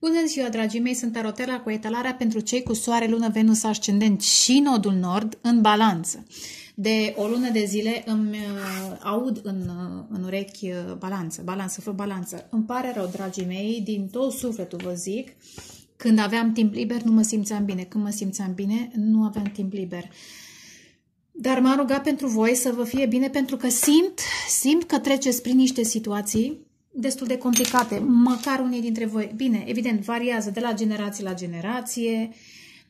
Bună ziua, dragii mei! Sunt Tarotela cu etalarea pentru cei cu soare, lună, venus, ascendent și nodul nord în balanță. De o lună de zile îmi uh, aud în, uh, în urechi uh, balanță, balanță, fă balanță. Îmi pare rău, dragii mei, din tot sufletul vă zic, când aveam timp liber nu mă simțeam bine, când mă simțeam bine nu aveam timp liber. Dar m-am rugat pentru voi să vă fie bine pentru că simt, simt că treceți prin niște situații destul de complicate, măcar unii dintre voi. Bine, evident, variază de la generație la generație,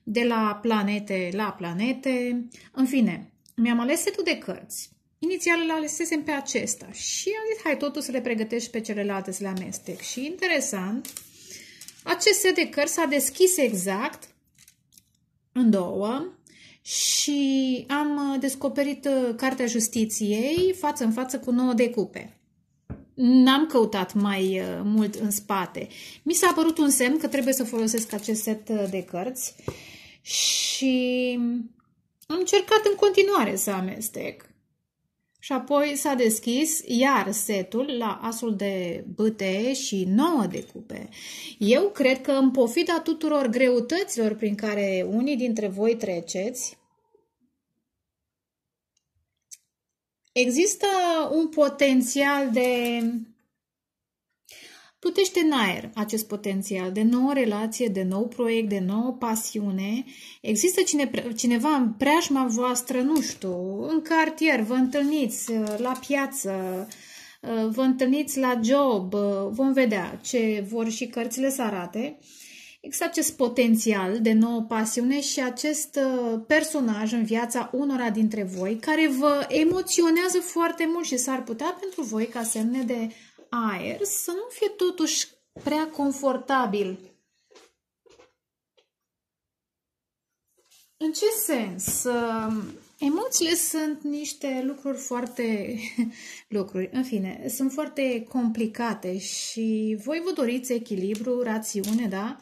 de la planete la planete, în fine, mi-am ales setul de cărți. Inițial îl alesesem pe acesta și am zis, hai totul să le pregătești pe celelalte să le amestec. Și interesant, acest set de cărți s-a deschis exact în două și am descoperit uh, Cartea Justiției față în față cu 9 de cupe n-am căutat mai uh, mult în spate. Mi s-a părut un semn că trebuie să folosesc acest set uh, de cărți și am încercat în continuare să amestec. Și apoi s-a deschis iar setul la asul de bâte și nouă de cupe. Eu cred că în pofida tuturor greutăților prin care unii dintre voi treceți, Există un potențial de plutește în aer acest potențial de nouă relație, de nou proiect, de nouă pasiune. Există cine, cineva în preajma voastră, nu știu, în cartier, vă întâlniți uh, la piață, uh, vă întâlniți la job, uh, vom vedea ce vor și cărțile să arate. Există acest potențial de nouă pasiune și acest uh, personaj în viața unora dintre voi care vă emoționează foarte mult și s-ar putea pentru voi ca semne de aer să nu fie totuși prea confortabil. În ce sens? Um, emoțiile sunt niște lucruri foarte... lucruri, în fine, sunt foarte complicate și voi vă doriți echilibru, rațiune, da?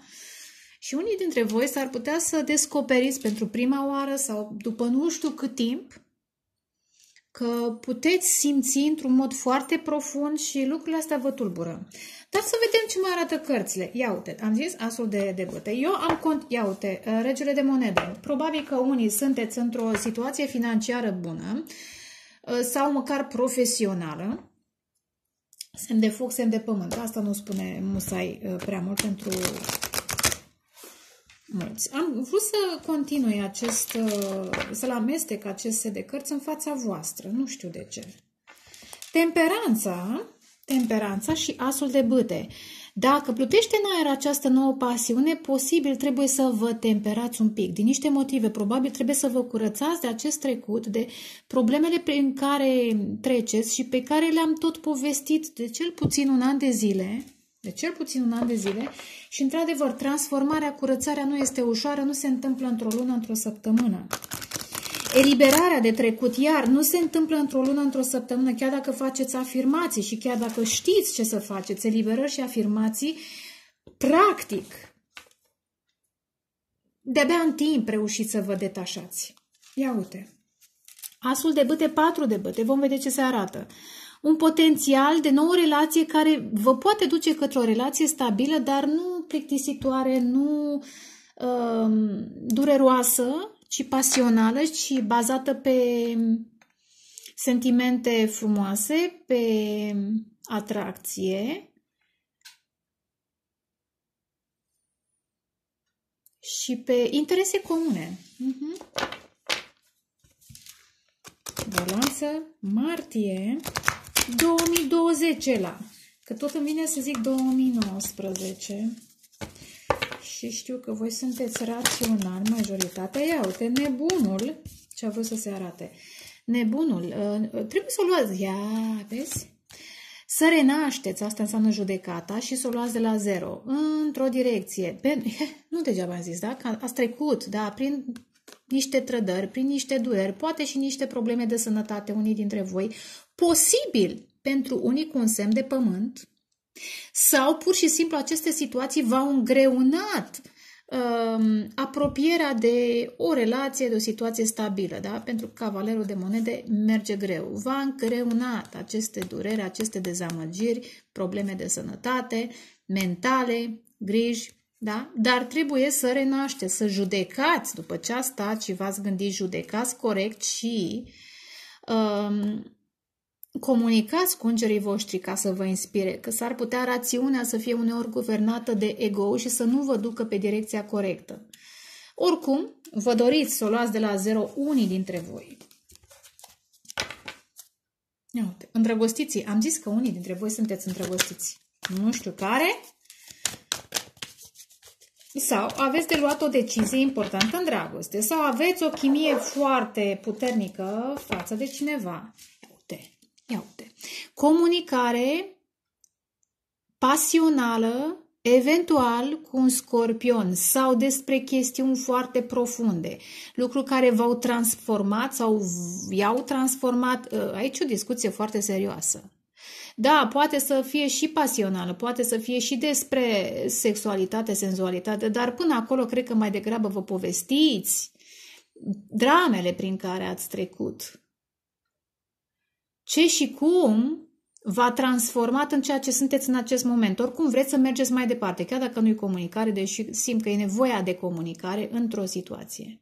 Și unii dintre voi s-ar putea să descoperiți pentru prima oară sau după nu știu cât timp că puteți simți într-un mod foarte profund și lucrurile astea vă tulbură. Dar să vedem ce mai arată cărțile. Ia uite, am zis asul de, de băte. Eu am cont, ia uite, uh, regele de monede. Probabil că unii sunteți într-o situație financiară bună uh, sau măcar profesională. Semn de foc, semn de pământ. Asta nu spune musai uh, prea mult pentru mulți. Am vrut să continui acest, uh, să-l amestec acest set de cărți în fața voastră. Nu știu de ce. Temperanța, temperanța și asul de bâte. Dacă plutește în aer această nouă pasiune, posibil trebuie să vă temperați un pic. Din niște motive, probabil trebuie să vă curățați de acest trecut, de problemele prin care treceți și pe care le-am tot povestit de cel puțin un an de zile, de cel puțin un an de zile și, într-adevăr, transformarea, curățarea nu este ușoară, nu se întâmplă într-o lună, într-o săptămână. Eliberarea de trecut, iar, nu se întâmplă într-o lună, într-o săptămână, chiar dacă faceți afirmații și chiar dacă știți ce să faceți, eliberări și afirmații, practic, de-abia în timp reușiți să vă detașați. Ia uite. Asul de băte, patru de băte, vom vedea ce se arată un potențial de nouă relație care vă poate duce către o relație stabilă, dar nu plictisitoare, nu um, dureroasă, ci pasională, ci bazată pe sentimente frumoase, pe atracție și pe interese comune. Uh-huh. Balanță, martie, 2020 la. Că tot îmi vine să zic 2019. Și știu că voi sunteți raționali, majoritatea. Ia uite, nebunul, ce a vrut să se arate. Nebunul, uh, trebuie să o luați. Ia, vezi? Să renașteți, asta înseamnă judecata, și să o luați de la zero, într-o direcție. Pe, nu degeaba am zis, da? Că ați trecut, da, prin niște trădări, prin niște dureri, poate și niște probleme de sănătate unii dintre voi, posibil pentru unii cu un semn de pământ, sau pur și simplu aceste situații v-au îngreunat um, apropierea de o relație, de o situație stabilă, da? pentru că cavalerul de monede merge greu. V-a îngreunat aceste dureri, aceste dezamăgiri, probleme de sănătate, mentale, griji, Da? Dar trebuie să renaște, să judecați după ce a stat și v-ați gândit, judecați corect și um, comunicați cu îngerii voștri ca să vă inspire, că s-ar putea rațiunea să fie uneori guvernată de ego și să nu vă ducă pe direcția corectă. Oricum, vă doriți să o luați de la zero unii dintre voi. Uite, îndrăgostiții. Am zis că unii dintre voi sunteți îndrăgostiți. Nu știu care. Sau aveți de luat o decizie importantă în dragoste. Sau aveți o chimie foarte puternică față de cineva. Ia uite, ia uite. Comunicare pasională eventual cu un scorpion sau despre chestiuni foarte profunde, lucruri care v-au transformat sau i-au transformat. Ă, aici o discuție foarte serioasă. Da, poate să fie și pasională, poate să fie și despre sexualitate, senzualitate, dar până acolo cred că mai degrabă vă povestiți dramele prin care ați trecut. Ce și cum v-a transformat în ceea ce sunteți în acest moment. Oricum vreți să mergeți mai departe, chiar dacă nu e comunicare, deși simt că e nevoia de comunicare într-o situație.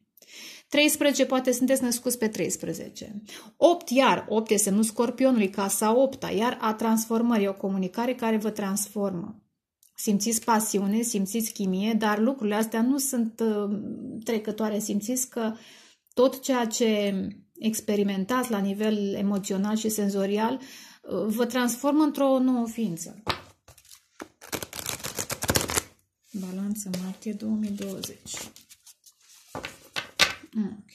13 poate sunteți născuți pe 13. 8 iar, 8 este semnul scorpionului, casa 8 iar a transformării, o comunicare care vă transformă. Simțiți pasiune, simțiți chimie, dar lucrurile astea nu sunt uh, trecătoare. Simțiți că tot ceea ce experimentați la nivel emoțional și senzorial vă transformă într-o nouă ființă. Balanță martie 2020. Ok.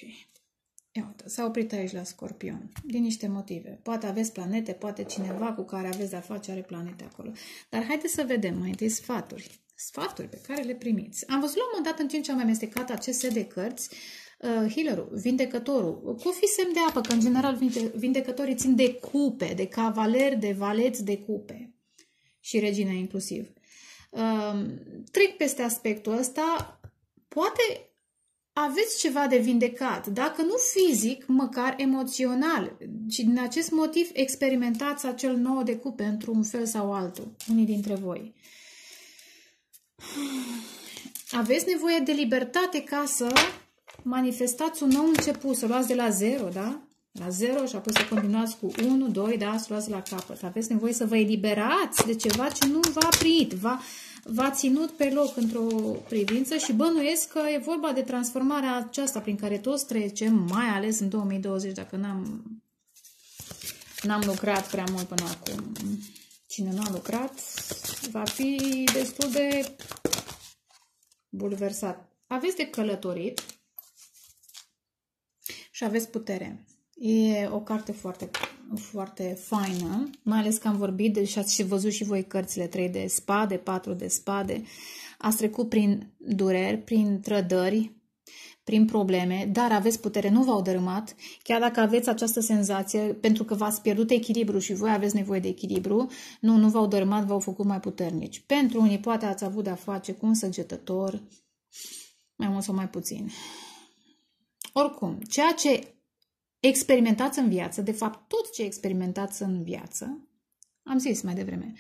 Ia uite, s-a oprit aici la Scorpion, din niște motive. Poate aveți planete, poate cineva cu care aveți de-a face are planete acolo. Dar haideți să vedem mai întâi sfaturi. Sfaturi pe care le primiți. Am văzut la un moment dat în timp ce am amestecat acest set de cărți, uh, healerul, vindecătorul, cu fi semn de apă, că în general vinde, vindecătorii țin de cupe, de cavaleri, de valeți de cupe și regina inclusiv. Uh, trec peste aspectul ăsta, poate aveți ceva de vindecat, dacă nu fizic, măcar emoțional. Și din acest motiv experimentați acel nou de cupe într-un fel sau altul, unii dintre voi. Aveți nevoie de libertate ca să manifestați un nou început, să luați de la zero, da? La zero și apoi să continuați cu 1, 2, da? Să luați la capăt. Aveți nevoie să vă eliberați de ceva ce nu v-a prit, v-a ținut pe loc într-o privință și bănuiesc că e vorba de transformarea aceasta prin care toți trecem, mai ales în 2020, dacă n-am n-am lucrat prea mult până acum. Cine nu a lucrat va fi destul de bulversat. Aveți de călătorit, și aveți putere. E o carte foarte, foarte faină, mai ales că am vorbit de, și ați și văzut și voi cărțile 3 de spade, 4 de spade. Ați trecut prin dureri, prin trădări, prin probleme, dar aveți putere, nu v-au dărâmat, chiar dacă aveți această senzație, pentru că v-ați pierdut echilibru și voi aveți nevoie de echilibru, nu, nu v-au dărâmat, v-au făcut mai puternici. Pentru unii poate ați avut de-a face cu un săgetător, mai mult sau mai puțin. Oricum, ceea ce experimentați în viață, de fapt tot ce experimentați în viață, am zis mai devreme,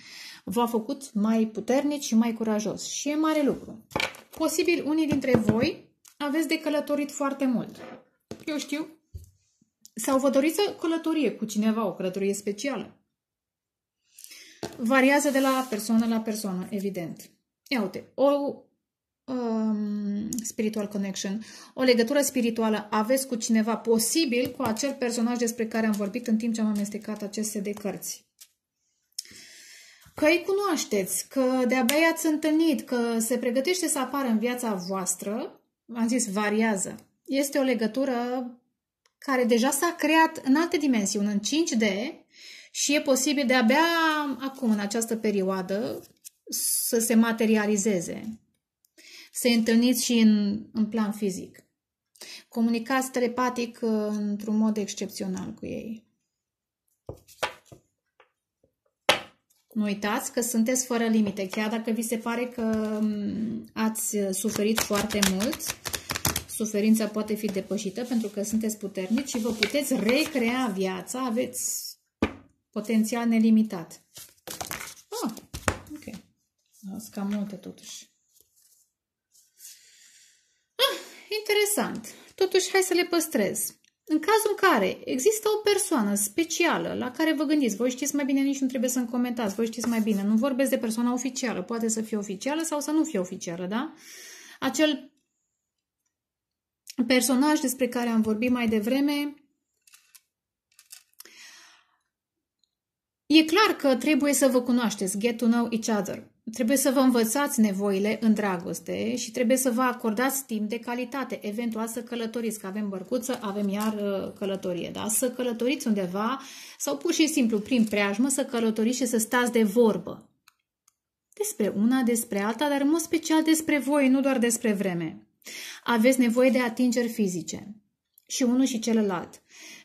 v-a făcut mai puternic și mai curajos. Și e mare lucru. Posibil unii dintre voi aveți de călătorit foarte mult. Eu știu. Sau vă doriți o călătorie cu cineva, o călătorie specială. Variază de la persoană la persoană, evident. Ia uite, o um, spiritual connection, o legătură spirituală aveți cu cineva posibil cu acel personaj despre care am vorbit în timp ce am amestecat aceste de cărți. Că îi cunoașteți, că de-abia i-ați întâlnit, că se pregătește să apară în viața voastră, am zis, variază. Este o legătură care deja s-a creat în alte dimensiuni, în 5D, și e posibil de-abia acum, în această perioadă, să se materializeze să întâlniți și în, în plan fizic. Comunicați telepatic uh, într-un mod excepțional cu ei. Nu uitați că sunteți fără limite, chiar dacă vi se pare că um, ați suferit foarte mult, suferința poate fi depășită pentru că sunteți puternici și vă puteți recrea viața, aveți potențial nelimitat. Ah, ok. Sunt cam multe totuși. Interesant. Totuși, hai să le păstrez. În cazul în care există o persoană specială la care vă gândiți, voi știți mai bine, nici nu trebuie să-mi comentați, voi știți mai bine, nu vorbesc de persoana oficială, poate să fie oficială sau să nu fie oficială, da? Acel personaj despre care am vorbit mai devreme, e clar că trebuie să vă cunoașteți, get to know each other. Trebuie să vă învățați nevoile în dragoste și trebuie să vă acordați timp de calitate, eventual să călătoriți, că avem bărcuță, avem iar uh, călătorie, da? Să călătoriți undeva sau pur și simplu prin preajmă să călătoriți și să stați de vorbă. Despre una, despre alta, dar în mod special despre voi, nu doar despre vreme. Aveți nevoie de atingeri fizice și unul și celălalt.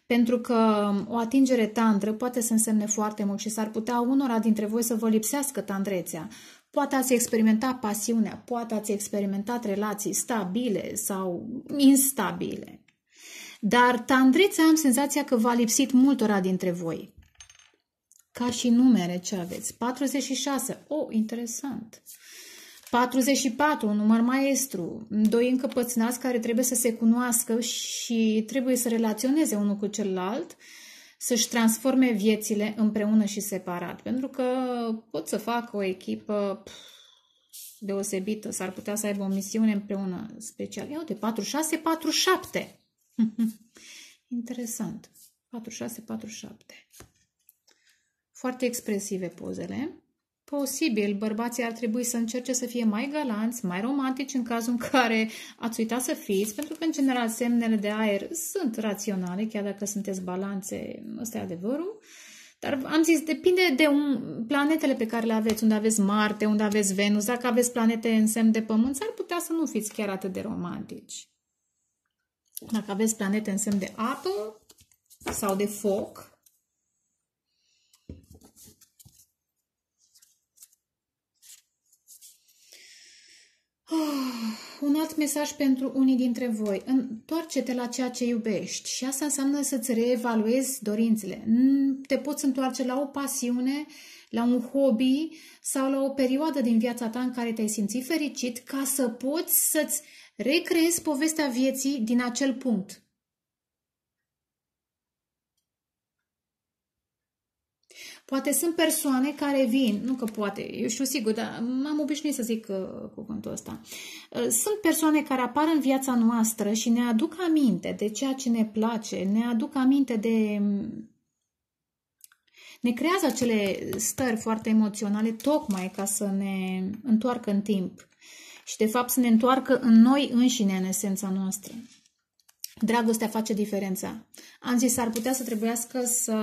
Pentru că o atingere tandră poate să însemne foarte mult și s-ar putea unora dintre voi să vă lipsească tandrețea. Poate ați experimentat pasiunea, poate ați experimentat relații stabile sau instabile. Dar tandrețea am senzația că v-a lipsit multora dintre voi. Ca și numere ce aveți? 46. Oh, interesant. 44, un număr maestru, doi încăpățânați care trebuie să se cunoască și trebuie să relaționeze unul cu celălalt, să-și transforme viețile împreună și separat. Pentru că pot să facă o echipă deosebită, s-ar putea să aibă o misiune împreună specială. Iau de 46-47. Interesant. 46-47. Foarte expresive pozele. Posibil, bărbații ar trebui să încerce să fie mai galanți, mai romantici în cazul în care ați uitat să fiți, pentru că, în general, semnele de aer sunt raționale, chiar dacă sunteți balanțe, ăsta e adevărul. Dar am zis, depinde de un, planetele pe care le aveți, unde aveți Marte, unde aveți Venus. Dacă aveți planete în semn de pământ, ar putea să nu fiți chiar atât de romantici. Dacă aveți planete în semn de apă sau de foc, Oh, un alt mesaj pentru unii dintre voi. Întoarce-te la ceea ce iubești și asta înseamnă să-ți reevaluezi dorințele. Te poți întoarce la o pasiune, la un hobby sau la o perioadă din viața ta în care te-ai simțit fericit ca să poți să-ți recreezi povestea vieții din acel punct. Poate sunt persoane care vin, nu că poate, eu știu sigur, dar m-am obișnuit să zic uh, cuvântul ăsta. Uh, sunt persoane care apar în viața noastră și ne aduc aminte de ceea ce ne place, ne aduc aminte de... Ne creează acele stări foarte emoționale tocmai ca să ne întoarcă în timp și de fapt să ne întoarcă în noi înșine, în esența noastră. Dragostea face diferența. Am zis, ar putea să trebuiască să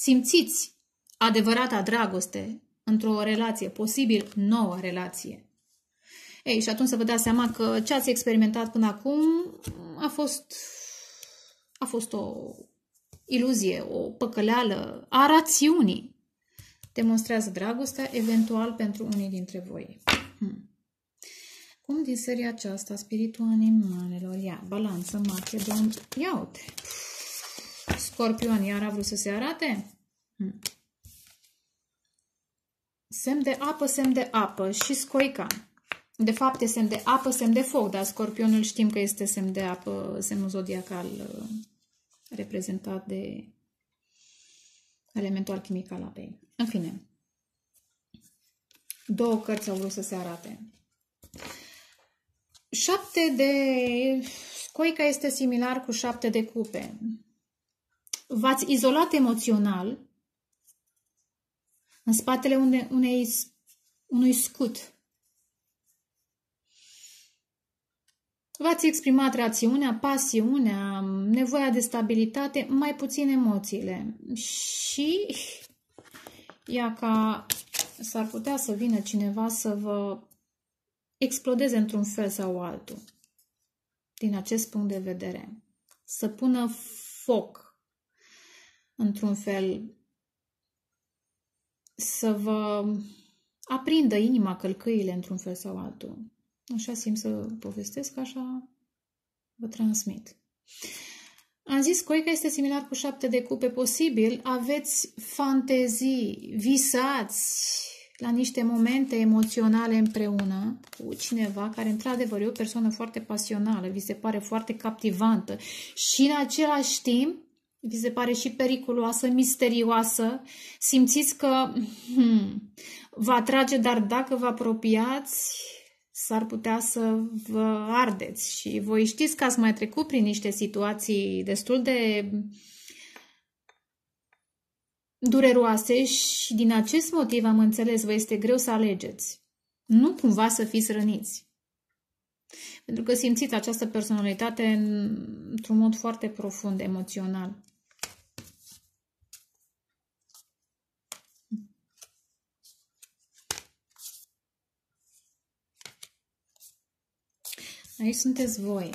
simțiți adevărata dragoste într-o relație, posibil nouă relație. Ei, și atunci să vă dați seama că ce ați experimentat până acum a fost, a fost o iluzie, o păcăleală a rațiunii. Demonstrează dragostea, eventual pentru unii dintre voi. Hmm. Cum din seria aceasta, spiritul animalelor, ia, balanță, macedon, ia uite, Scorpion, iar a vrut să se arate? Hmm. Semn de apă, semn de apă și scoica. De fapt, e semn de apă, semn de foc, dar scorpionul știm că este semn de apă, semnul zodiacal uh, reprezentat de elementul chimic al apei. În fine, două cărți au vrut să se arate. Șapte de... Scoica este similar cu șapte de cupe v-ați izolat emoțional în spatele unei, unei, unui scut. V-ați exprimat rațiunea, pasiunea, nevoia de stabilitate, mai puțin emoțiile. Și ea ca s-ar putea să vină cineva să vă explodeze într-un fel sau altul. Din acest punct de vedere. Să pună foc într-un fel, să vă aprindă inima călcâile într-un fel sau altul. Așa simt să povestesc, așa vă transmit. Am zis că este similar cu șapte de cupe posibil. Aveți fantezii, visați la niște momente emoționale împreună cu cineva care într-adevăr e o persoană foarte pasională, vi se pare foarte captivantă și în același timp vi se pare și periculoasă, misterioasă, simțiți că hmm, vă atrage, dar dacă vă apropiați, s-ar putea să vă ardeți și voi știți că ați mai trecut prin niște situații destul de dureroase și din acest motiv am înțeles, vă este greu să alegeți. Nu cumva să fiți răniți. Pentru că simțiți această personalitate într-un mod foarte profund, emoțional. Aici sunteți voi.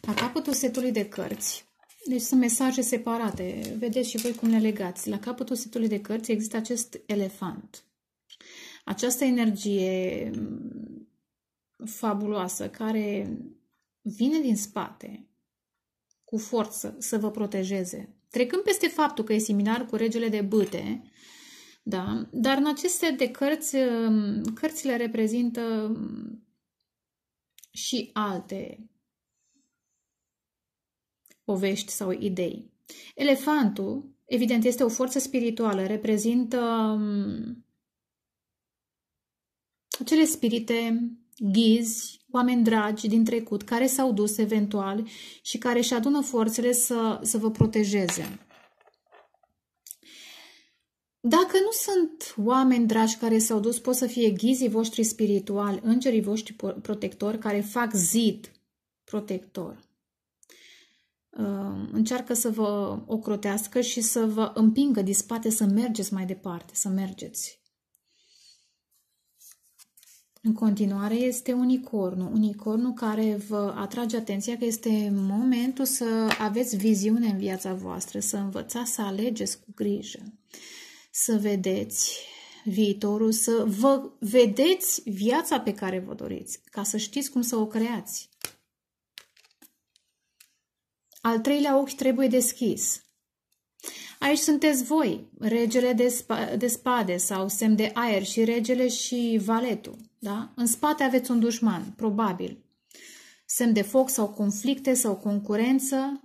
La capătul setului de cărți, deci sunt mesaje separate. Vedeți și voi cum le legați. La capătul setului de cărți există acest elefant. Această energie fabuloasă care vine din spate cu forță să vă protejeze. Trecând peste faptul că e similar cu regele de bâte, da? dar în aceste de cărți, cărțile reprezintă și alte povești sau idei. Elefantul, evident, este o forță spirituală, reprezintă um, acele spirite ghizi, oameni dragi din trecut, care s-au dus eventual și care își adună forțele să, să vă protejeze. Dacă nu sunt oameni dragi care s-au dus, pot să fie ghizii voștri spirituali, îngerii voștri protectori care fac zid protector. Uh, încearcă să vă ocrotească și să vă împingă din spate să mergeți mai departe, să mergeți. În continuare este unicornul, unicornul care vă atrage atenția că este momentul să aveți viziune în viața voastră, să învățați să alegeți cu grijă să vedeți viitorul, să vă vedeți viața pe care vă doriți, ca să știți cum să o creați. Al treilea ochi trebuie deschis. Aici sunteți voi, regele de, spa, de spade sau semn de aer și regele și valetul. Da? În spate aveți un dușman, probabil. Semn de foc sau conflicte sau concurență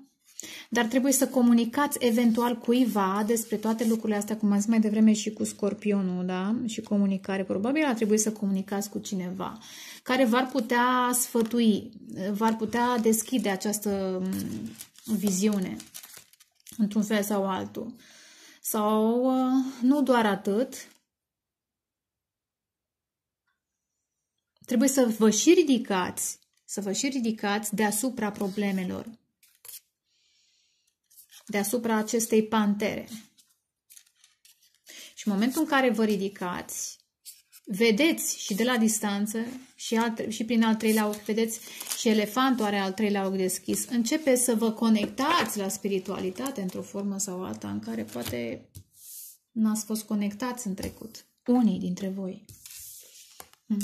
dar trebuie să comunicați eventual cuiva despre toate lucrurile astea, cum am zis mai devreme și cu scorpionul, da? Și comunicare. Probabil ar trebui să comunicați cu cineva care v-ar putea sfătui, v-ar putea deschide această mm, viziune într-un fel sau altul. Sau uh, nu doar atât, trebuie să vă și ridicați, să vă și ridicați deasupra problemelor deasupra acestei pantere. Și în momentul în care vă ridicați, vedeți și de la distanță și, alt, și prin al treilea ochi, vedeți și elefantul are al treilea ochi deschis, începe să vă conectați la spiritualitate într-o formă sau alta în care poate n-ați fost conectați în trecut. Unii dintre voi. Hmm.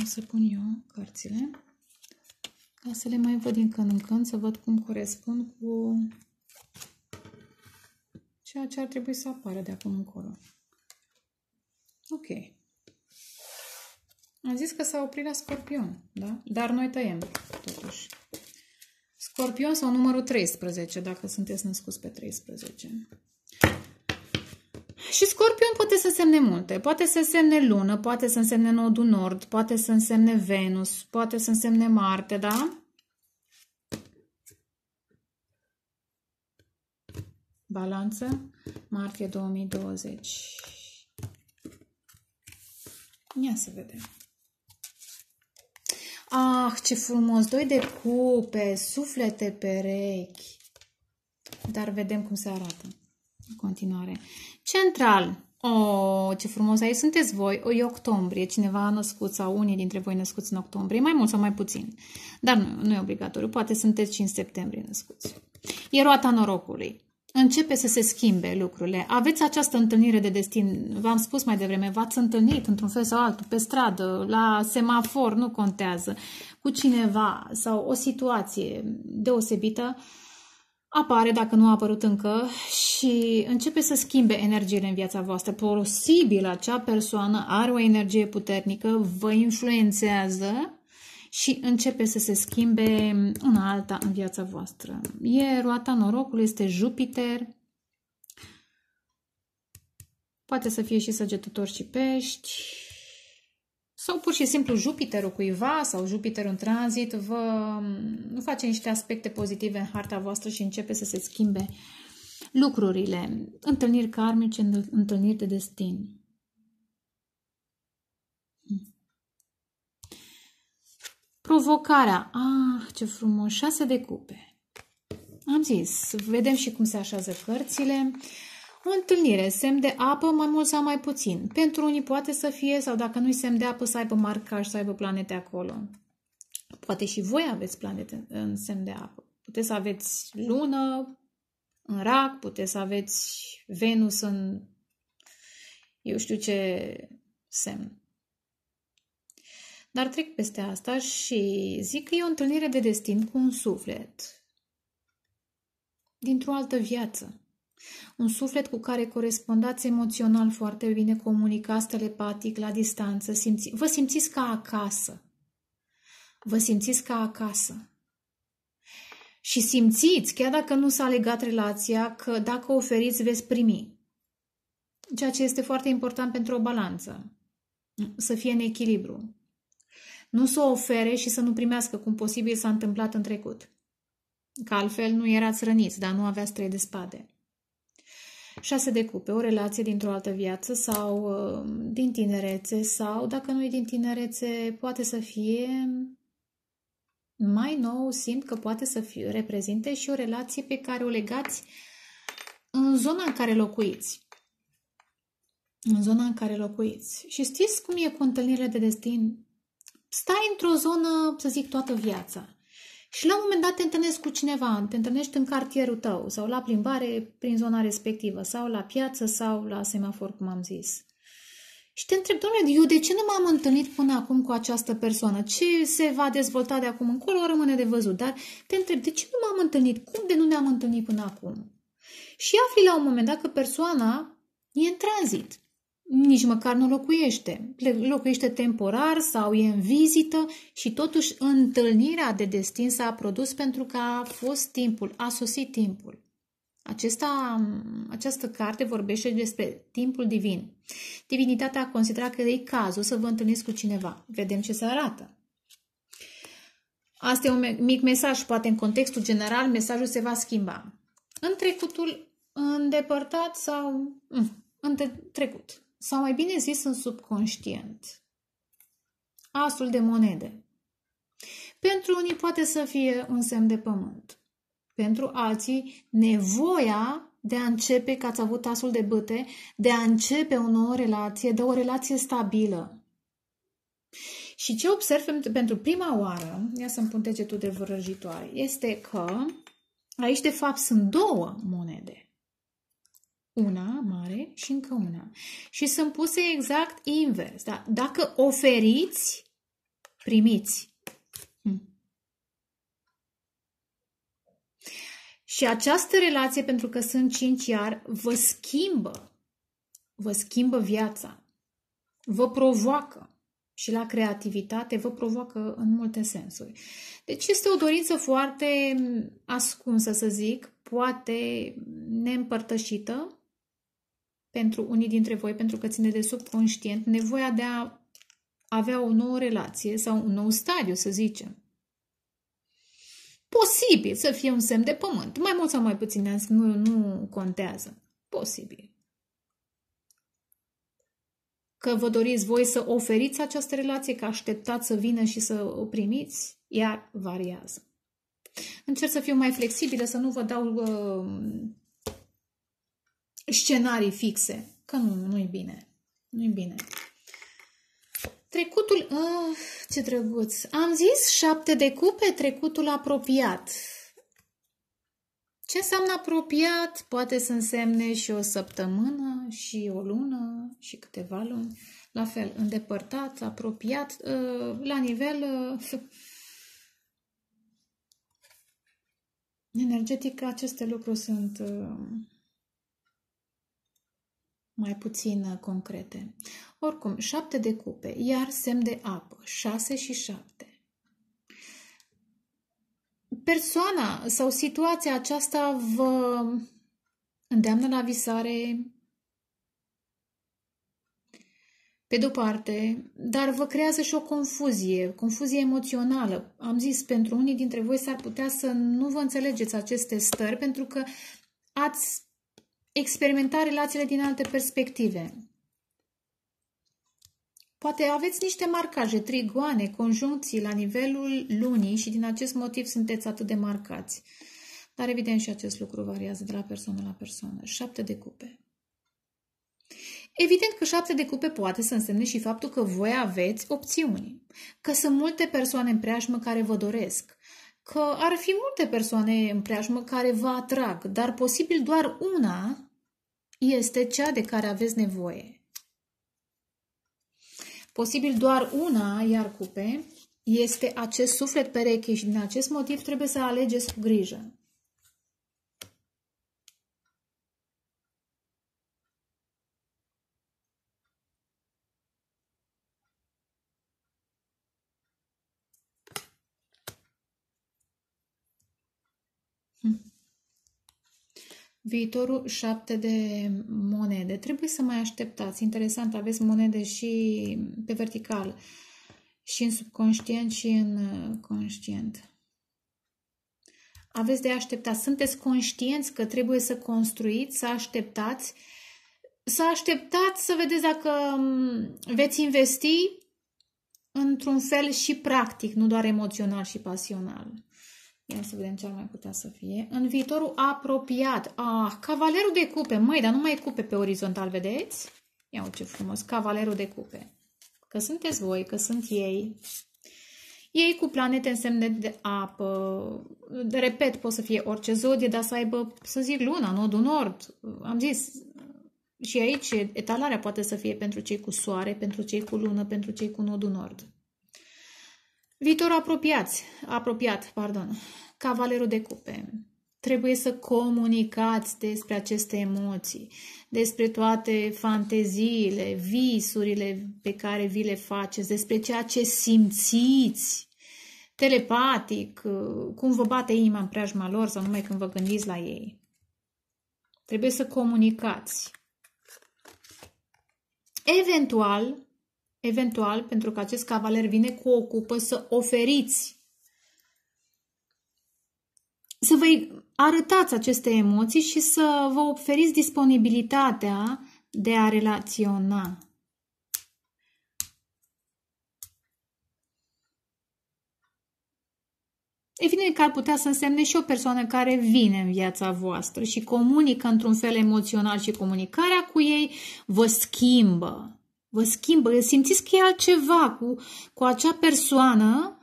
O să pun eu cărțile ca să le mai văd din când în când, să văd cum corespund cu ceea ce ar trebui să apară de acum încolo. Ok. Am zis că s-a oprit la scorpion, da? Dar noi tăiem, totuși. Scorpion sau numărul 13, dacă sunteți născuți pe 13. Și Scorpion poate să semne multe. Poate să semne lună, poate să însemne nodul nord, poate să însemne Venus, poate să însemne Marte, da? Balanță, martie 2020. Ia să vedem. Ah, ce frumos! Doi de cupe, suflete perechi. Dar vedem cum se arată în continuare. Central. Oh, ce frumos aici sunteți voi. O, e octombrie. Cineva a născut sau unii dintre voi născuți în octombrie, mai mult sau mai puțin. Dar nu, nu e obligatoriu. Poate sunteți și în septembrie născuți. E roata norocului. începe să se schimbe lucrurile. Aveți această întâlnire de destin, v-am spus mai devreme, v-ați întâlnit într-un fel sau altul, pe stradă, la semafor, nu contează, cu cineva sau o situație deosebită, apare, dacă nu a apărut încă, și începe să schimbe energiile în viața voastră. Posibil acea persoană are o energie puternică, vă influențează și începe să se schimbe în alta în viața voastră. E roata norocului, este Jupiter, poate să fie și săgetător și pești, sau pur și simplu Jupiterul cuiva sau Jupiterul în tranzit vă nu face niște aspecte pozitive în harta voastră și începe să se schimbe lucrurile, întâlniri karmice, întâlniri de destin. Provocarea. Ah, ce frumos! Șase de cupe. Am zis, vedem și cum se așează cărțile. O întâlnire, semn de apă, mai mult sau mai puțin. Pentru unii poate să fie, sau dacă nu-i semn de apă, să aibă marcaj, să aibă planete acolo. Poate și voi aveți planete în semn de apă. Puteți să aveți lună în rac, puteți să aveți Venus în eu știu ce semn. Dar trec peste asta și zic că e o întâlnire de destin cu un suflet dintr-o altă viață. Un suflet cu care corespondați emoțional foarte bine, comunicați telepatic la distanță, simți, vă simțiți ca acasă. Vă simțiți ca acasă. Și simțiți, chiar dacă nu s-a legat relația, că dacă oferiți, veți primi. Ceea ce este foarte important pentru o balanță. Să fie în echilibru. Nu să o ofere și să nu primească cum posibil s-a întâmplat în trecut. Că altfel nu erați răniți, dar nu aveați trei de spade. Șase de cupe, o relație dintr-o altă viață sau uh, din tinerețe sau, dacă nu e din tinerețe, poate să fie mai nou, simt că poate să fie, reprezinte și o relație pe care o legați în zona în care locuiți. În zona în care locuiți. Și știți cum e cu întâlnirile de destin? Stai într-o zonă, să zic, toată viața. Și la un moment dat te întâlnești cu cineva, te întâlnești în cartierul tău sau la plimbare prin zona respectivă sau la piață sau la semafor, cum am zis. Și te întreb, domnule, eu de ce nu m-am întâlnit până acum cu această persoană? Ce se va dezvolta de acum încolo rămâne de văzut. Dar te întreb, de ce nu m-am întâlnit? Cum de nu ne-am întâlnit până acum? Și afli la un moment dat că persoana e în tranzit nici măcar nu locuiește. Locuiește temporar sau e în vizită și totuși întâlnirea de destin s-a produs pentru că a fost timpul, a sosit timpul. Acesta, această carte vorbește despre timpul divin. Divinitatea a considerat că e cazul să vă întâlniți cu cineva. Vedem ce se arată. Asta e un mic mesaj, poate în contextul general mesajul se va schimba. În trecutul îndepărtat sau mm, în trecut sau mai bine zis în subconștient. Asul de monede. Pentru unii poate să fie un semn de pământ. Pentru alții, nevoia de a începe, că ați avut asul de băte, de a începe o nouă relație, de o relație stabilă. Și ce observ pentru prima oară, ia să-mi pun degetul de vărăjitoare, este că aici de fapt sunt două monede. Una mare și încă una. Și sunt puse exact invers. Da? Dacă oferiți, primiți. Hm. Și această relație, pentru că sunt cinci iar, vă schimbă. Vă schimbă viața. Vă provoacă. Și la creativitate vă provoacă în multe sensuri. Deci este o dorință foarte ascunsă, să zic, poate neîmpărtășită, pentru unii dintre voi, pentru că ține de subconștient, nevoia de a avea o nouă relație sau un nou stadiu, să zicem. Posibil să fie un semn de pământ. Mai mult sau mai puțin, nu, nu contează. Posibil. Că vă doriți voi să oferiți această relație, că așteptați să vină și să o primiți, iar variază. Încerc să fiu mai flexibilă, să nu vă dau uh, scenarii fixe. Că nu, nu-i bine. Nu-i bine. Trecutul, uh, ce drăguț. Am zis șapte de cupe, trecutul apropiat. Ce înseamnă apropiat? Poate să însemne și o săptămână, și o lună, și câteva luni. La fel, îndepărtat, apropiat, uh, la nivel uh, energetic, aceste lucruri sunt uh, mai puțin concrete. Oricum, șapte de cupe, iar semn de apă, șase și șapte persoana sau situația aceasta vă îndeamnă la visare pe de-o parte, dar vă creează și o confuzie, confuzie emoțională. Am zis, pentru unii dintre voi s-ar putea să nu vă înțelegeți aceste stări pentru că ați experimentat relațiile din alte perspective. Poate aveți niște marcaje, trigoane, conjuncții la nivelul lunii și din acest motiv sunteți atât de marcați. Dar evident și acest lucru variază de la persoană la persoană. Șapte de cupe. Evident că șapte de cupe poate să însemne și faptul că voi aveți opțiuni, că sunt multe persoane în preajmă care vă doresc, că ar fi multe persoane în preajmă care vă atrag, dar posibil doar una este cea de care aveți nevoie. Posibil doar una, iar cupe, este acest suflet pereche și din acest motiv trebuie să alegeți cu grijă. Viitorul șapte de monede. Trebuie să mai așteptați. Interesant, aveți monede și pe vertical, și în subconștient și în uh, conștient. Aveți de așteptat. Sunteți conștienți că trebuie să construiți, să așteptați, să așteptați să vedeți dacă um, veți investi într-un fel și practic, nu doar emoțional și pasional. Ia să vedem ce ar mai putea să fie. În viitorul apropiat. Ah, cavalerul de cupe. Măi, dar nu mai e cupe pe orizontal, vedeți? Ia ce frumos. Cavalerul de cupe. Că sunteți voi, că sunt ei. Ei cu planete în semne de apă. De repet, pot să fie orice zodie, dar să aibă, să zic, luna, nodul nord. Am zis, și aici etalarea poate să fie pentru cei cu soare, pentru cei cu lună, pentru cei cu nodul nord. Viitor apropiați, apropiat, pardon, cavalerul de cupe. Trebuie să comunicați despre aceste emoții, despre toate fanteziile, visurile pe care vi le faceți, despre ceea ce simțiți telepatic, cum vă bate inima în preajma lor sau numai când vă gândiți la ei. Trebuie să comunicați. Eventual, Eventual, pentru că acest cavaler vine cu o cupă, să oferiți, să vă arătați aceste emoții și să vă oferiți disponibilitatea de a relaționa. Evident că ar putea să însemne și o persoană care vine în viața voastră și comunică într-un fel emoțional și comunicarea cu ei vă schimbă vă schimbă, simțiți că e altceva cu, cu acea persoană,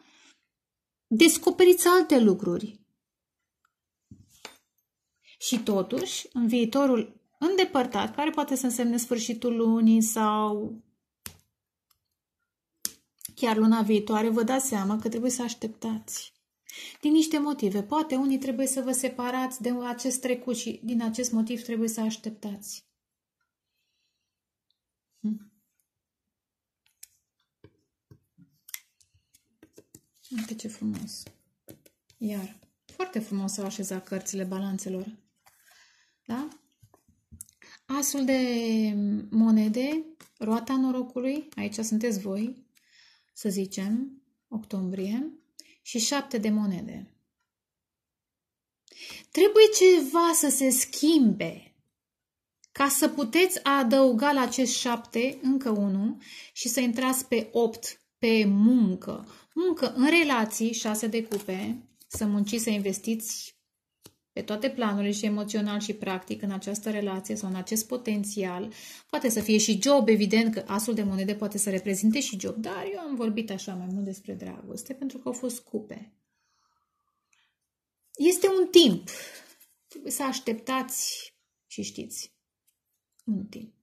descoperiți alte lucruri. Și totuși, în viitorul îndepărtat, care poate să însemne sfârșitul lunii sau chiar luna viitoare, vă dați seama că trebuie să așteptați. Din niște motive. Poate unii trebuie să vă separați de acest trecut și din acest motiv trebuie să așteptați. Uite ce frumos. Iar, foarte frumos au așezat cărțile balanțelor. Da? Asul de monede, roata norocului, aici sunteți voi, să zicem, octombrie, și șapte de monede. Trebuie ceva să se schimbe ca să puteți adăuga la acest șapte încă unul și să intrați pe opt pe muncă. Muncă în relații, șase de cupe, să munciți, să investiți pe toate planurile și emoțional și practic în această relație sau în acest potențial. Poate să fie și job, evident că asul de monede poate să reprezinte și job, dar eu am vorbit așa mai mult despre dragoste pentru că au fost cupe. Este un timp. Trebuie să așteptați și știți un timp.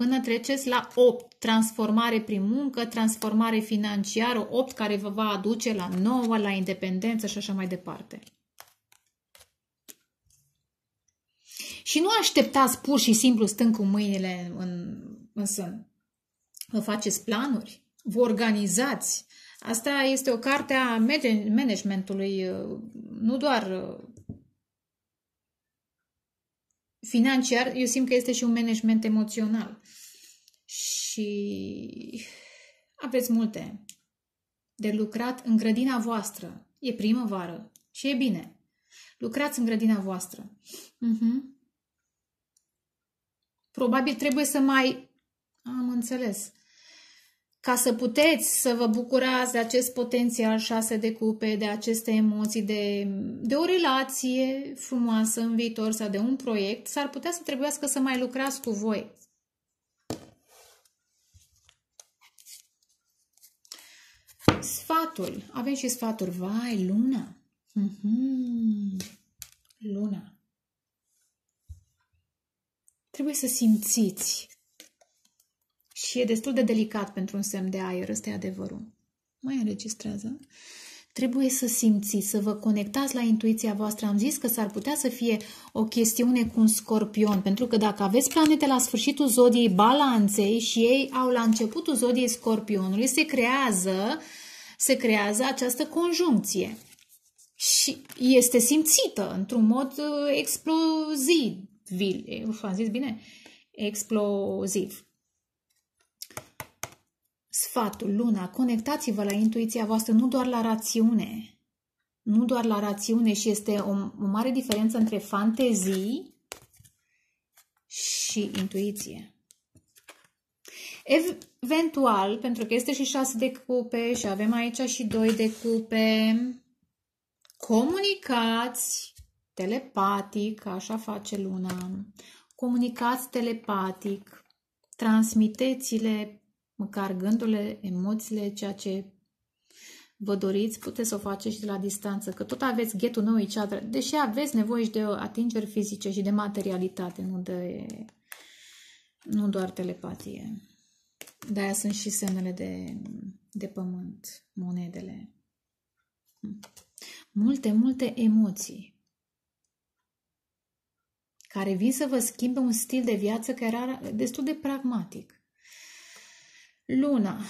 Până treceți la 8, transformare prin muncă, transformare financiară, 8 care vă va aduce la 9, la independență și așa mai departe. Și nu așteptați pur și simplu stând cu mâinile în, în sân. Vă faceți planuri, vă organizați. Asta este o carte a managementului, nu doar financiar, eu simt că este și un management emoțional. Și aveți multe de lucrat în grădina voastră. E primăvară și e bine. Lucrați în grădina voastră. Uh-huh. Probabil trebuie să mai... Am înțeles. Ca să puteți să vă bucurați de acest potențial șase de cupe, de aceste emoții, de, de o relație frumoasă în viitor sau de un proiect, s-ar putea să trebuiască să mai lucrați cu voi. Sfatul. Avem și sfaturi. Vai, luna. Mm-hmm. Luna. Trebuie să simțiți. Și e destul de delicat pentru un semn de aer, ăsta e adevărul. Mai înregistrează. Trebuie să simțiți, să vă conectați la intuiția voastră. Am zis că s-ar putea să fie o chestiune cu un scorpion, pentru că dacă aveți planete la sfârșitul zodiei balanței și ei au la începutul zodiei scorpionului, se creează, se creează această conjuncție. Și este simțită într-un mod uh, exploziv. Am zis bine? Exploziv. Sfatul, luna, conectați-vă la intuiția voastră, nu doar la rațiune. Nu doar la rațiune și este o, o mare diferență între fantezii și intuiție. Eventual, pentru că este și șase de cupe și avem aici și doi de cupe, comunicați telepatic, așa face luna, comunicați telepatic, transmiteți-le măcar gândurile, emoțiile, ceea ce vă doriți, puteți să o faceți și de la distanță, că tot aveți ghetul nou aici, deși aveți nevoie și de atingeri fizice și de materialitate, nu, de, nu doar telepatie. De-aia sunt și semnele de, de pământ, monedele. Multe, multe emoții care vin să vă schimbe un stil de viață care era destul de pragmatic. Luna,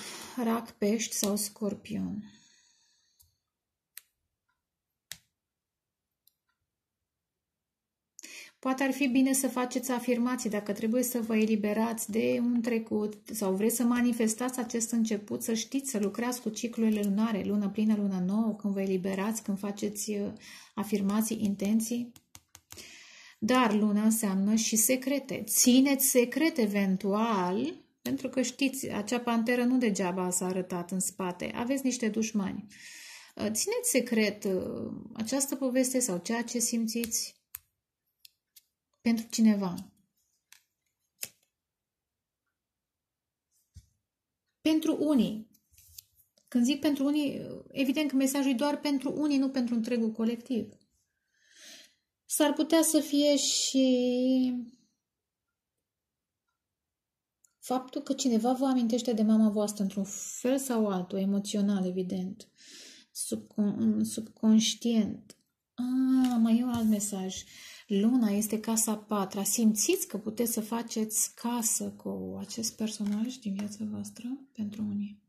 rac, pești sau scorpion. Poate ar fi bine să faceți afirmații dacă trebuie să vă eliberați de un trecut sau vreți să manifestați acest început, să știți, să lucrați cu ciclurile lunare, lună plină, lună nouă, când vă eliberați, când faceți uh, afirmații, intenții. Dar luna înseamnă și secrete. Țineți secret eventual pentru că știți, acea panteră nu degeaba s-a arătat în spate. Aveți niște dușmani. Uh, țineți secret uh, această poveste sau ceea ce simțiți pentru cineva. Pentru unii. Când zic pentru unii, evident că mesajul e doar pentru unii, nu pentru întregul colectiv. S-ar putea să fie și Faptul că cineva vă amintește de mama voastră într-un fel sau altul, emoțional, evident, subcon- subconștient. Ah, mai e un alt mesaj. Luna este casa patra. Simțiți că puteți să faceți casă cu acest personaj din viața voastră pentru unii.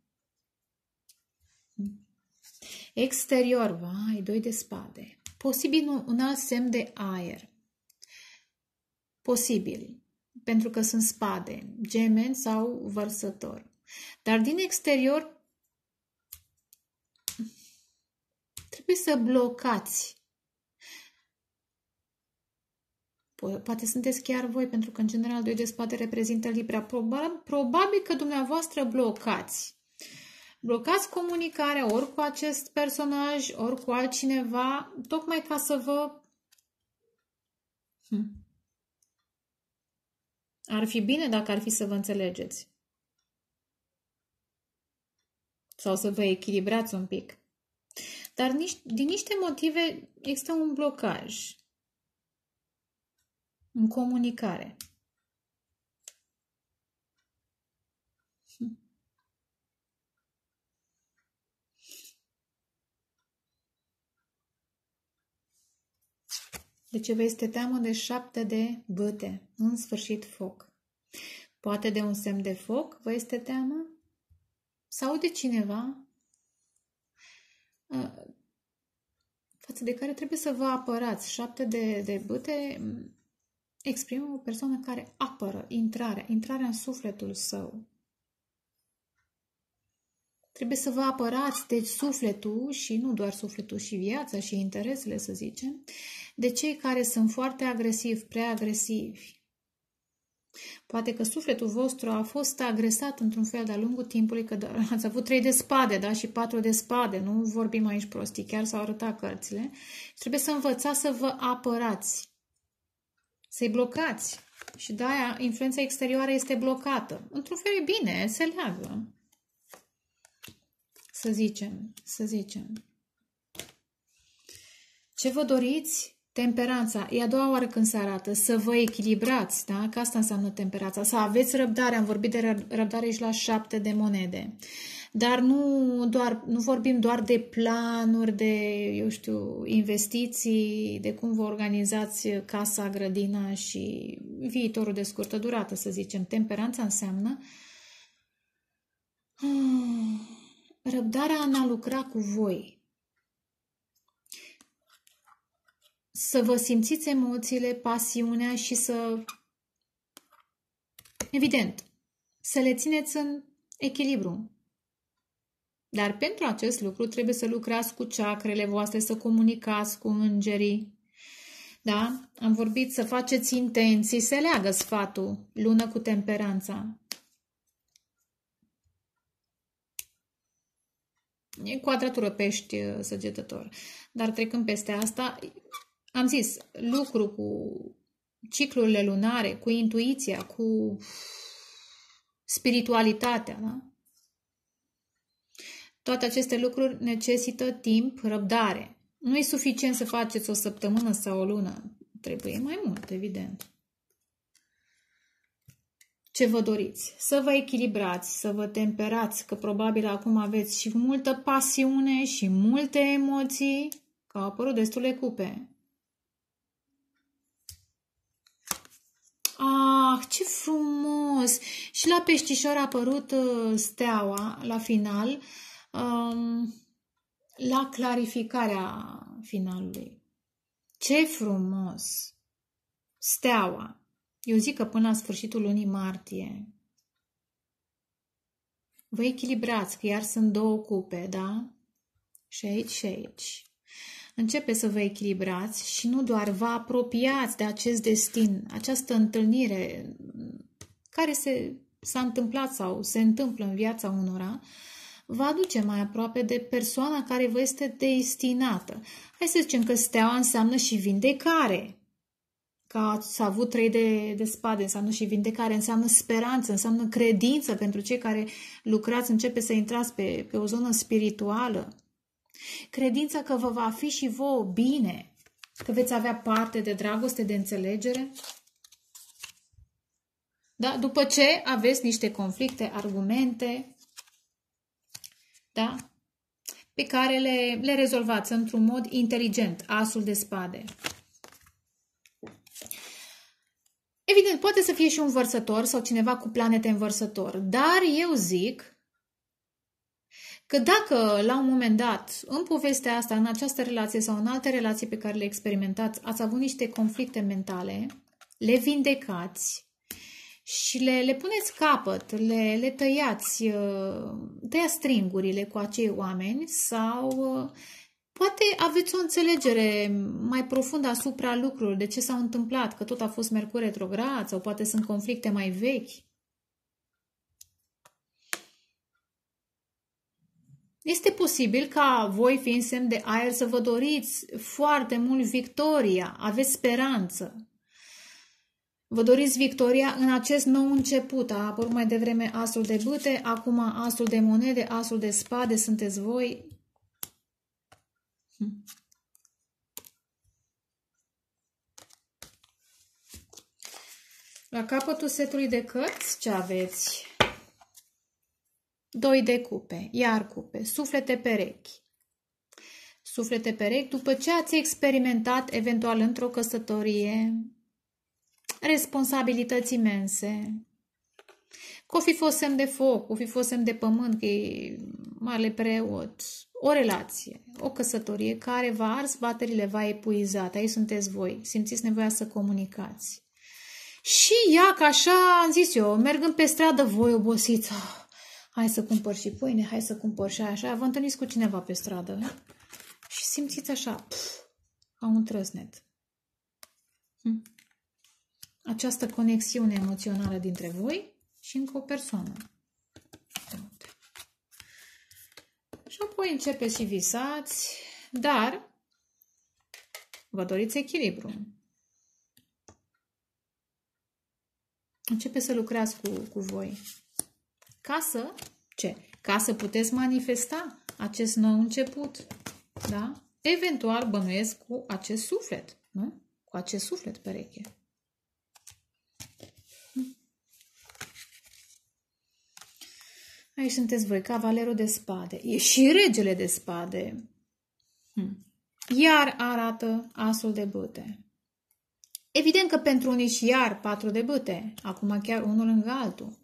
Exterior, vai, doi de spade. Posibil un alt semn de aer. Posibil pentru că sunt spade, gemeni sau vărsători. Dar din exterior trebuie să blocați. Poate sunteți chiar voi, pentru că în general doi de spate reprezintă Libra. Probabil, probabil că dumneavoastră blocați. Blocați comunicarea ori cu acest personaj, ori cu altcineva, tocmai ca să vă... Hm ar fi bine dacă ar fi să vă înțelegeți. Sau să vă echilibrați un pic. Dar nici, din niște motive există un blocaj în comunicare. De ce vă este teamă de șapte de băte, în sfârșit foc. Poate de un semn de foc vă este teamă? Sau de cineva față de care trebuie să vă apărați. Șapte de, de băte exprimă o persoană care apără intrarea, intrarea în sufletul său. Trebuie să vă apărați de sufletul și nu doar sufletul și viața și interesele, să zicem, de cei care sunt foarte agresivi, prea agresivi. Poate că sufletul vostru a fost agresat într-un fel de-a lungul timpului, că ați avut trei de spade, da, și patru de spade, nu vorbim aici prostii, chiar s-au arătat cărțile. Trebuie să învățați să vă apărați, să-i blocați. Și de-aia influența exterioară este blocată. Într-un fel e bine, se leagă. Să zicem, să zicem. Ce vă doriți? Temperanța. E a doua oară când se arată. Să vă echilibrați, da? Că asta înseamnă temperanța. Să aveți răbdare. Am vorbit de răbdare și la șapte de monede. Dar nu, doar, nu vorbim doar de planuri, de, eu știu, investiții, de cum vă organizați casa, grădina și viitorul de scurtă durată, să zicem. Temperanța înseamnă răbdarea în a lucra cu voi. Să vă simțiți emoțiile, pasiunea și să, evident, să le țineți în echilibru. Dar pentru acest lucru trebuie să lucrați cu ceacrele voastre, să comunicați cu îngerii. Da? Am vorbit să faceți intenții, se leagă sfatul, lună cu temperanța. E quadratură pești uh, săgetător. Dar trecând peste asta, am zis, lucru cu ciclurile lunare, cu intuiția, cu spiritualitatea, da? Toate aceste lucruri necesită timp, răbdare. Nu e suficient să faceți o săptămână sau o lună. Trebuie mai mult, evident ce vă doriți. Să vă echilibrați, să vă temperați, că probabil acum aveți și multă pasiune și multe emoții, că au apărut destule cupe. Ah, ce frumos! Și la peștișor a apărut uh, steaua la final, um, la clarificarea finalului. Ce frumos! Steaua. Eu zic că până la sfârșitul lunii martie vă echilibrați, că iar sunt două cupe, da? Și aici și aici. Începe să vă echilibrați și nu doar vă apropiați de acest destin, această întâlnire care se, s-a întâmplat sau se întâmplă în viața unora, vă aduce mai aproape de persoana care vă este destinată. Hai să zicem că steaua înseamnă și vindecare că ați avut trei de, de spade, înseamnă și vindecare, înseamnă speranță, înseamnă credință pentru cei care lucrați, începe să intrați pe, pe o zonă spirituală. Credința că vă va fi și vouă bine, că veți avea parte de dragoste, de înțelegere. Da? După ce aveți niște conflicte, argumente, da? pe care le, le rezolvați într-un mod inteligent, asul de spade. Evident, poate să fie și un vărsător sau cineva cu planete în vărsător, dar eu zic că dacă la un moment dat, în povestea asta, în această relație sau în alte relații pe care le experimentați, ați avut niște conflicte mentale, le vindecați și le, le puneți capăt, le, le tăiați, uh, tăiați stringurile cu acei oameni sau uh, Poate aveți o înțelegere mai profundă asupra lucrurilor, de ce s-au întâmplat, că tot a fost Mercur retrograd sau poate sunt conflicte mai vechi. Este posibil ca voi, fiind semn de aer, să vă doriți foarte mult victoria, aveți speranță. Vă doriți victoria în acest nou început. A apărut mai devreme asul de bâte, acum asul de monede, asul de spade, sunteți voi. La capătul setului de cărți, ce aveți? Doi de cupe, iar cupe, suflete perechi. Suflete perechi, după ce ați experimentat eventual într-o căsătorie responsabilități imense, că o fi fost semn de foc, o fi fost semn de pământ, că e mare preot, o relație, o căsătorie care va ars baterile, va epuizat, aici sunteți voi, simțiți nevoia să comunicați. Și ea, ca așa, am zis eu, mergând pe stradă, voi obosiți, hai să cumpăr și pâine, hai să cumpăr și așa, vă întâlniți cu cineva pe stradă și simțiți așa, pf, ca un trăsnet. Hm? Această conexiune emoțională dintre voi și încă o persoană. Și apoi începe și visați, dar vă doriți echilibru. Începe să lucrați cu, cu voi. Ca să, ce? Ca să puteți manifesta acest nou început. Da? Eventual bănuiesc cu acest suflet, nu? Cu acest suflet pereche. Aici sunteți voi, cavalerul de spade. E și regele de spade. Hm. Iar arată asul de băte. Evident că pentru unii și iar patru de băte. Acum chiar unul lângă altul.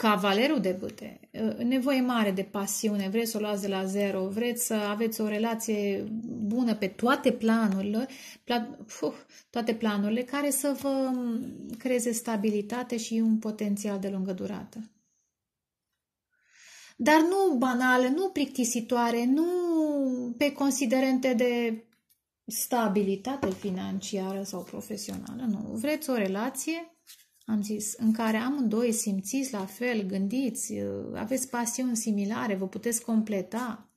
Cavalerul de băte. Nevoie mare de pasiune. Vreți să o luați de la zero. Vreți să aveți o relație bună pe toate planurile. Pla, uf, toate planurile care să vă creeze stabilitate și un potențial de lungă durată. Dar nu banale, nu plictisitoare, nu pe considerente de stabilitate financiară sau profesională, nu. Vreți o relație, am zis, în care amândoi simțiți la fel, gândiți, aveți pasiuni similare, vă puteți completa.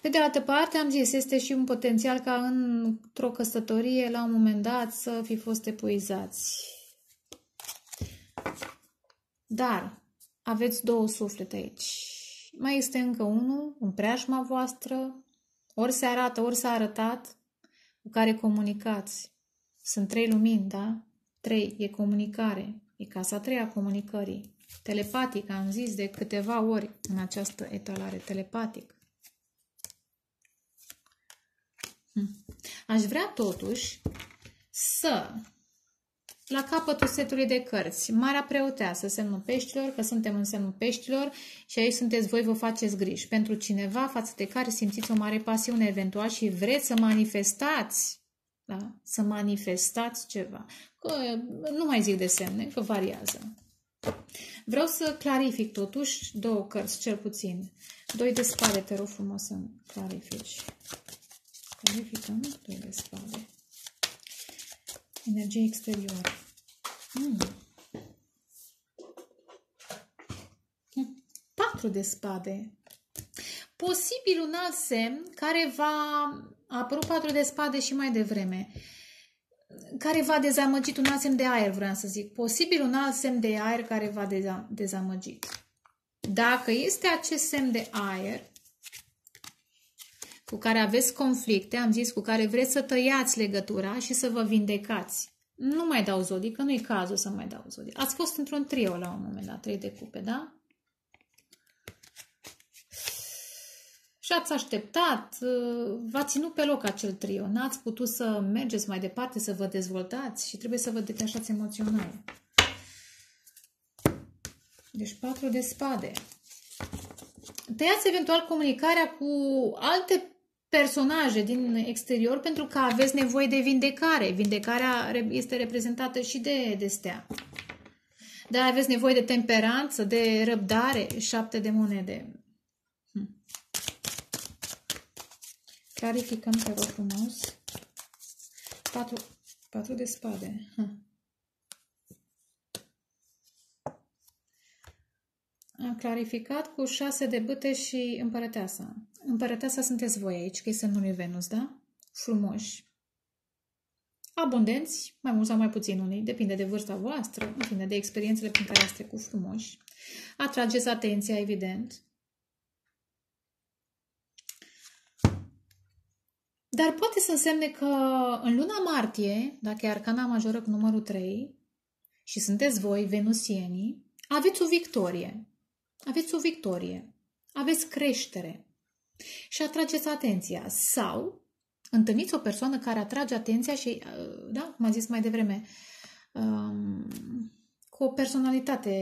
Pe de altă parte, am zis, este și un potențial ca într-o căsătorie, la un moment dat, să fi fost epuizați. Dar aveți două suflete aici. Mai este încă unul, în preajma voastră, ori se arată, ori s-a arătat, cu care comunicați. Sunt trei lumini, da? Trei, e comunicare. E casa treia a comunicării. Telepatic, am zis de câteva ori în această etalare, telepatic. Hm. Aș vrea totuși să, la capătul setului de cărți, Marea Preoteasă, semnul peștilor, că suntem în semnul peștilor și aici sunteți voi, vă faceți griji pentru cineva față de care simțiți o mare pasiune eventual și vreți să manifestați, da? să manifestați ceva. Că, nu mai zic de semne, că variază. Vreau să clarific totuși două cărți, cel puțin. Doi de spade, te rog frumos să clarifici. Clarificăm doi de spade. Energie exterioară. Hmm. Patru de spade. Posibil un alt semn care va apăru patru de spade și mai devreme. Care va dezamăgit un alt semn de aer, vreau să zic. Posibil un alt semn de aer care va dezamăgit. Dacă este acest semn de aer, cu care aveți conflicte, am zis, cu care vreți să tăiați legătura și să vă vindecați. Nu mai dau zodii, că nu-i cazul să mai dau zodii. Ați fost într-un trio la un moment dat, trei de cupe, da? Și ați așteptat, v-a ținut pe loc acel trio. N-ați putut să mergeți mai departe, să vă dezvoltați și trebuie să vă detașați emoțional. Deci patru de spade. Tăiați eventual comunicarea cu alte personaje din exterior pentru că aveți nevoie de vindecare. Vindecarea este reprezentată și de, de stea. Dar aveți nevoie de temperanță, de răbdare, șapte de monede. Clarificăm, pe rog frumos. Patru, patru de spade. Hm. Am clarificat cu șase de bâte și împărăteasa. Împărăteasa sunteți voi aici, că e semnul lui Venus, da? Frumoși. Abundenți, mai mult sau mai puțin unii, depinde de vârsta voastră, în fine, de experiențele prin care ați trecut frumoși. Atrageți atenția, evident. Dar poate să însemne că în luna martie, dacă e arcana majoră cu numărul 3 și sunteți voi, venusienii, aveți o victorie. Aveți o victorie. Aveți creștere. Și atrageți atenția. Sau întâlniți o persoană care atrage atenția și, uh, da, cum am zis mai devreme, um, cu o personalitate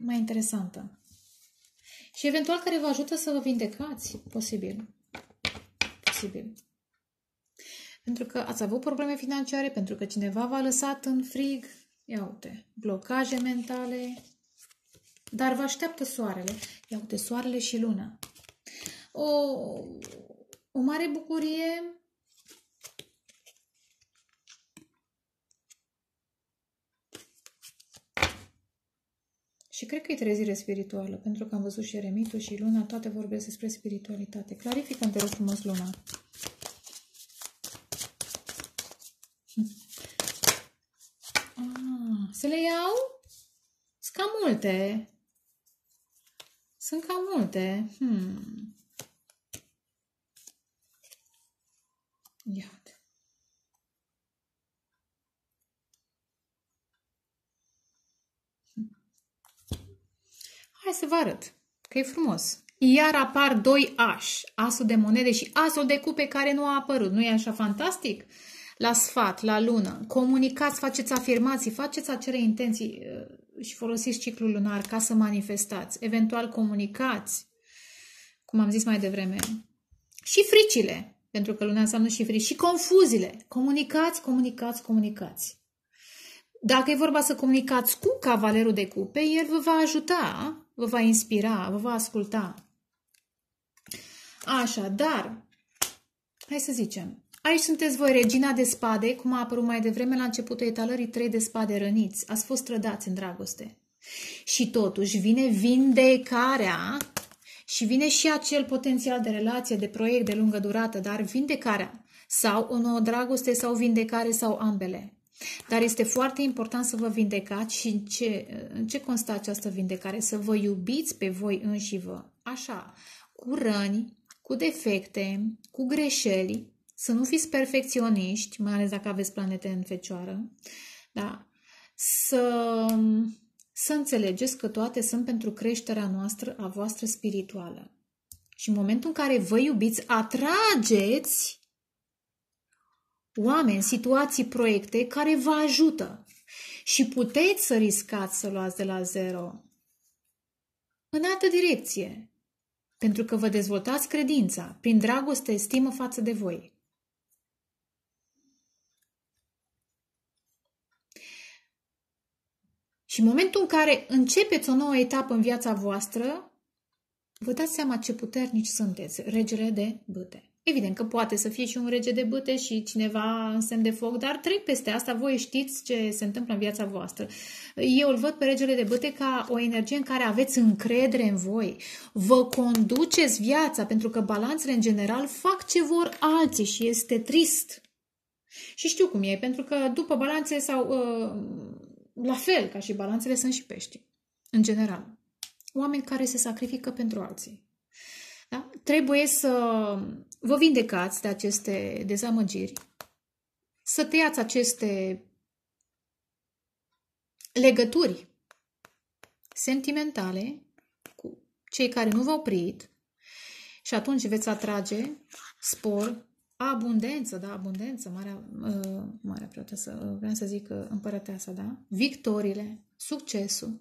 mai interesantă. Și eventual care vă ajută să vă vindecați. Posibil. Posibil. Pentru că ați avut probleme financiare, pentru că cineva v-a lăsat în frig, ia uite, blocaje mentale, dar vă așteaptă soarele. Ia uite, soarele și luna. O, o mare bucurie Și cred că e trezire spirituală, pentru că am văzut și eremitul și luna, toate vorbesc despre spiritualitate. Clarifică-mi, te rog frumos, luna. Ah, să le iau? Sunt cam multe. Sunt cam multe. Hmm. Ia Hai să vă arăt, că e frumos. Iar apar doi ași, asul de monede și asul de cupe care nu a apărut. Nu e așa fantastic? La sfat, la lună, comunicați, faceți afirmații, faceți acele intenții uh, și folosiți ciclul lunar ca să manifestați. Eventual comunicați, cum am zis mai devreme. Și fricile, pentru că luna înseamnă și frici, și confuziile. Comunicați, comunicați, comunicați. Dacă e vorba să comunicați cu cavalerul de cupe, el vă va ajuta vă va inspira, vă va asculta. Așa, dar, hai să zicem, aici sunteți voi regina de spade, cum a apărut mai devreme la începutul etalării, trei de spade răniți. Ați fost trădați în dragoste. Și totuși vine vindecarea și vine și acel potențial de relație, de proiect de lungă durată, dar vindecarea sau o nouă dragoste sau vindecare sau ambele. Dar este foarte important să vă vindecați și în ce, în ce constă această vindecare? Să vă iubiți pe voi înși vă. Așa, cu răni, cu defecte, cu greșeli, să nu fiți perfecționiști, mai ales dacă aveți planete în fecioară, da? să, să înțelegeți că toate sunt pentru creșterea noastră, a voastră spirituală. Și în momentul în care vă iubiți, atrageți oameni, situații, proiecte care vă ajută și puteți să riscați să luați de la zero în altă direcție, pentru că vă dezvoltați credința prin dragoste, stimă față de voi. Și în momentul în care începeți o nouă etapă în viața voastră, vă dați seama ce puternici sunteți, regele de băte. Evident că poate să fie și un rege de băte și cineva în semn de foc, dar trec peste asta, voi știți ce se întâmplă în viața voastră. Eu îl văd pe regele de băte ca o energie în care aveți încredere în voi. Vă conduceți viața, pentru că balanțele în general fac ce vor alții și este trist. Și știu cum e, pentru că după balanțe sau uh, la fel ca și balanțele sunt și pești, în general. Oameni care se sacrifică pentru alții. Da? Trebuie să vă vindecați de aceste dezamăgiri, să tăiați aceste legături sentimentale cu cei care nu v-au oprit și atunci veți atrage spor, abundență, da, abundență, marea, uh, marea preotesă, vreau să zic uh, împărăteasa, da? Victorile, succesul,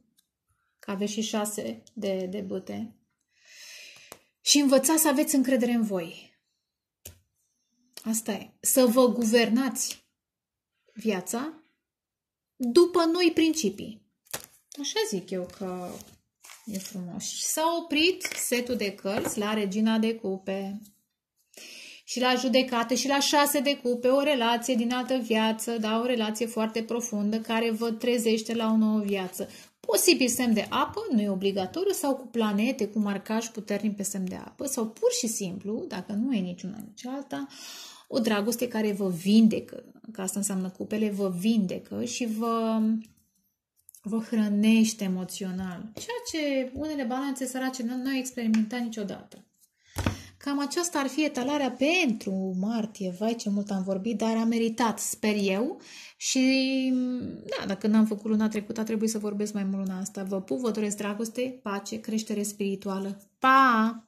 că aveți și șase de, de băte, și învățați să aveți încredere în voi. Asta e. Să vă guvernați viața după noi principii. Așa zic eu că e frumos. Și s-a oprit setul de cărți la Regina de Cupe și la judecată și la șase de cupe, o relație din altă viață, da, o relație foarte profundă care vă trezește la o nouă viață. Posibil semn de apă, nu e obligatoriu, sau cu planete, cu marcaj puternic pe semn de apă, sau pur și simplu, dacă nu e niciuna nici alta, o dragoste care vă vindecă, că asta înseamnă cupele, vă vindecă și vă, vă hrănește emoțional. Ceea ce unele balanțe sărace nu, nu au experimentat niciodată. Cam aceasta ar fi etalarea pentru martie. Vai, ce mult am vorbit, dar a meritat, sper eu. Și, da, dacă n-am făcut luna trecută, trebuie să vorbesc mai mult luna asta. Vă pup, vă doresc dragoste, pace, creștere spirituală. Pa!